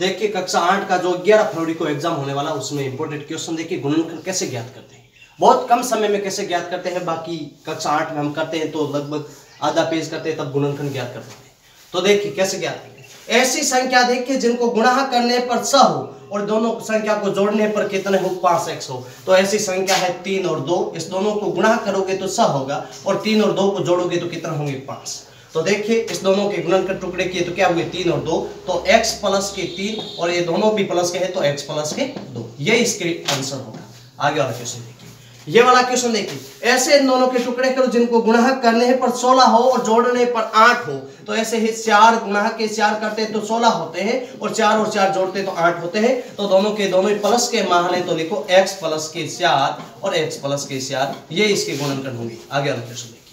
देखिए, कक्षा आठ का जो ग्यारह फरवरी को एग्ज़ाम होने वाला, उसमें इंपॉर्टेंट क्वेश्चन देखिए गुणनखंड कैसे ज्ञात करते हैं? बहुत कम समय में कैसे ज्ञात करते हैं? बाकी कक्षा आठ में हम करते हैं तो लगभग आधा पेज करते हैं, तब गुणनखंड ज्ञात करते हैं। तो देखिए, कैसे ज्ञात करेंगे ऐसी संख्या देखिए, जिनको गुणा करने पर स हो और दोनों संख्या को जोड़ने पर कितने हो? पाँच एक्स हो। तो ऐसी संख्या है तीन और दो। इस दोनों को गुणा करोगे तो स होगा और तीन और दो को जोड़ोगे तो कितना होंगे? पाँच। तो देखिए, इस दोनों के गुणन कर टुकड़े किए तो क्या हुए? तीन और दो। तो x प्लस के तीन और ये दोनों भी प्लस के हैं तो x प्लस के दो। ये इसके आंसर होगा। आगे वाला क्वेश्चन देखिए। ये वाला क्वेश्चन देखिए। ऐसे इन दोनों के टुकड़े करो जिनको गुणा करने पर सोलह हो और जोड़ने पर आठ हो। तो ऐसे ही चार गुणा के चार करते हैं तो सोलह होते हैं। और चार और चार जोड़ते तो आठ होते हैं। तो दोनों के, दोनों ही प्लस के है तो लिखो एक्स प्लस के चार और एक्स प्लस के चार। ये इसके गुणनखंड होंगे। आगे वाला क्वेश्चन देखिए।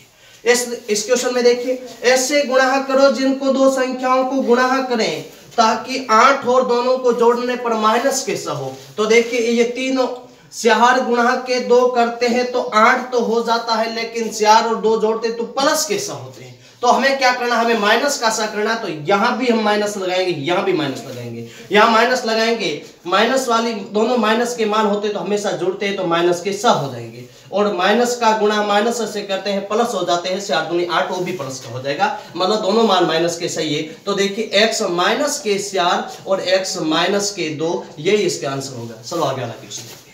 इस इस क्वेश्चन में देखिए, ऐसे गुणाह करो जिनको दो संख्याओं को गुणाह करें, ताकि आठ और दोनों को जोड़ने पर माइनस कैसा हो। तो देखिए, ये तीनों सिहार गुणाह के दो करते हैं तो आठ तो हो जाता है, लेकिन चार और दो जोड़ते तो प्लस कैसा होते हैं? तो हमें क्या करना हमें माइनस का सा करना तो यहाँ भी हम माइनस लगाएँगे, यहाँ भी माइनस लगाएँगे। यहाँ माइनस लगाएँगे, माइनस वाली दोनों माइनस के मान होते तो हमेशा जुड़ते हैं तो माइनस के सा हो जाएँगे। और माइनस का गुणा माइनस से करते हैं, प्लस हो जाते हैं चार दूनी आठ, वो भी प्लस का हो जाएगा। मतलब दोनों मान माइनस के सही है। तो देखिए, x माइनस के चार और x माइनस के दो, ये इसका आंसर होगा। चलो आगे वाला क्वेश्चन देखिए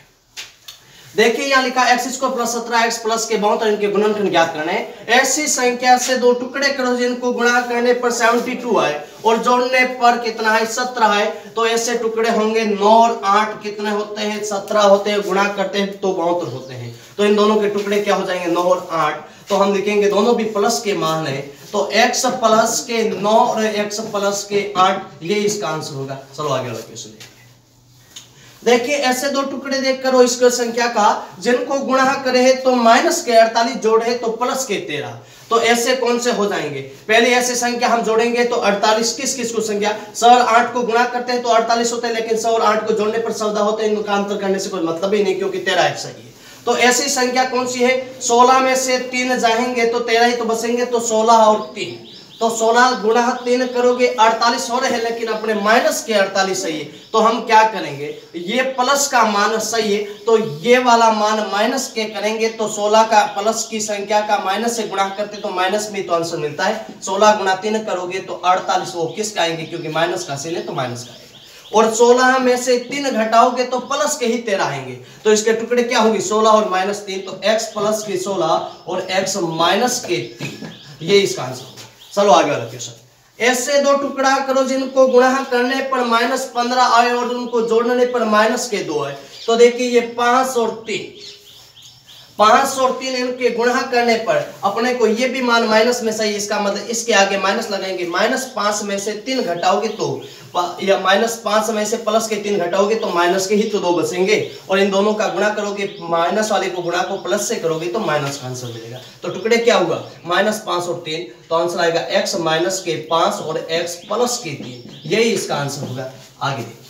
देखिए, यहाँ लिखा एक्स स्क्वायर प्लस सत्रह, एक्स प्लस के बहुत इनके गुणनखंड ज्ञात करने ऐसी संख्या से दो टुकड़े करो जिनको गुणा करने पर 72 आए और जोड़ने पर कितना है? सत्रह है तो ऐसे टुकड़े होंगे, नौ और आठ कितने होते हैं? सत्रह होते हैं, गुणा करते हैं तो बहत्तर होते हैं। तो इन दोनों के टुकड़े क्या हो जाएँगे? नौ और आठ। तो हम लिखेंगे, दोनों भी प्लस के मान है तो एक्स प्लस के नौ और एक्स प्लस के आठ, ये इसका आंसर होगा। चलो आगे वाला क्वेश्चन देखिए, ऐसे दो टुकड़े देख करो इस संख्या का, जिनको गुणा करे तो माइनस के अड़तालीस, जोड़े तो प्लस के तेरह। तो ऐसे कौन से हो जाएँगे? पहले ऐसे संख्या हम जोड़ेंगे तो 48 किस किस को संख्या? सौ और आठ को गुणा करते हैं तो 48 होते हैं, लेकिन सौ और आठ को जोड़ने पर सौदा होते हैं, इनका अंतर करने से कोई मतलब ही नहीं, क्योंकि तेरह एक सही है। तो ऐसी संख्या कौन सी है? सोलह में से तीन जाएँगे तो तेरह ही तो बसेंगे तो सोलह और तीन। तो सोलह गुणा तीन करोगे, अड़तालीस हो रहे हैं, लेकिन अपने माइनस के अड़तालीस सही है। तो हम क्या करेंगे? ये प्लस का मान सही है तो ये वाला मान माइनस के करेंगे तो सोलह का प्लस की संख्या का माइनस से गुणा करते तो माइनस में तो आंसर मिलता है। सोलह गुणा तीन करोगे तो अड़तालीस, वो किसका आएँगे? क्योंकि माइनस का से तो माइनस का आएगा। और 16 में से तीन घटाओगे तो प्लस के ही तेरह आएँगे। तो इसके टुकड़े क्या होंगे? 16 और माइनस तीन तो x प्लस के 16 और x माइनस के तीन। ये इसका आंसर चलो आगे वाला क्वेश्चन ऐसे दो टुकड़ा करो जिनको गुणा करने पर माइनस पंद्रह आए और उनको जोड़ने पर माइनस के दो आए. तो देखिए ये पाँच और तीन. पाँच और तीन इनके गुणा करने पर अपने को ये भी मान माइनस में सही, इसका मतलब इसके आगे माइनस लगाएँगे, माइनस पाँच में से तीन घटाओगे तो या माइनस पाँच में से प्लस के तीन घटाओगे तो माइनस के ही तो दो बचेंगे। और इन दोनों का गुणा करोगे, माइनस वाले को गुणा को प्लस से करोगे तो माइनस का आंसर मिलेगा। तो टुकड़े क्या हुआ? माइनस पाँच और तीन तो आंसर आएगा एक्स माइनस के पाँच और एक्स प्लस के तीन। यही इसका आंसर होगा। आगे। देखिए